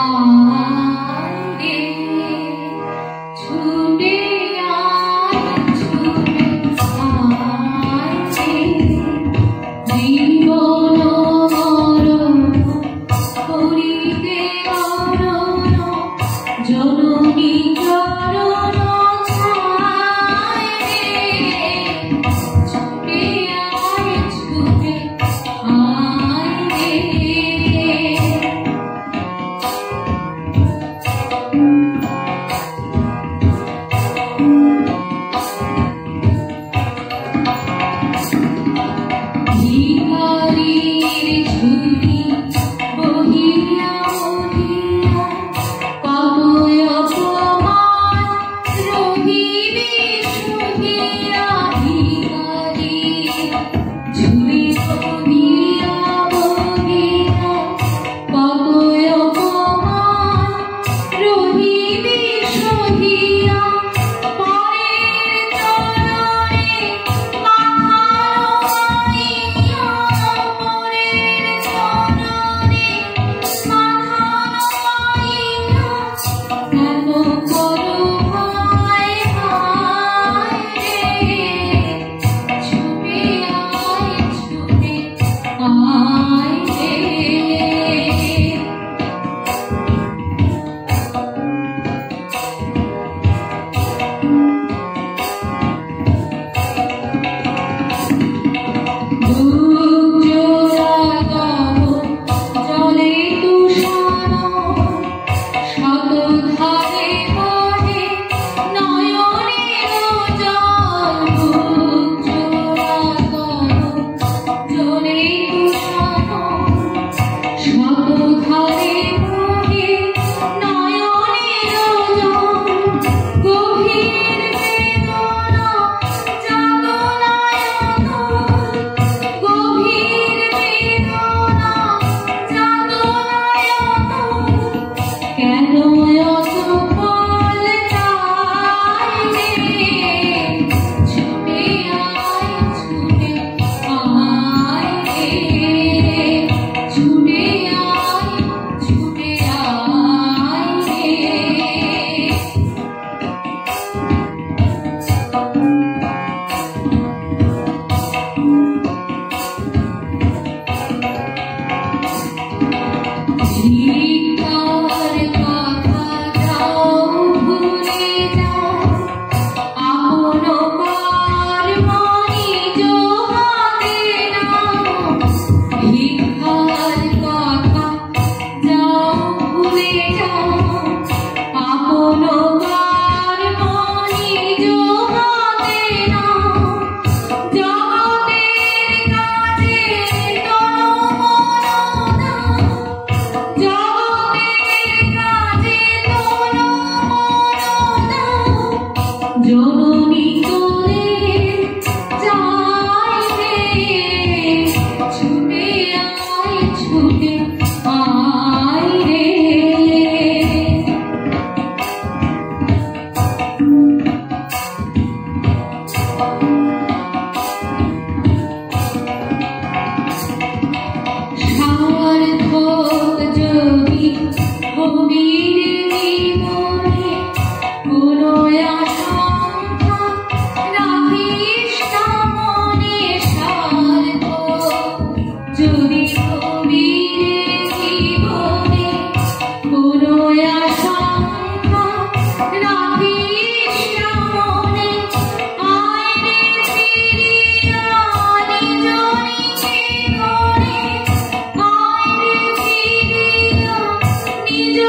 আয়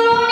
you.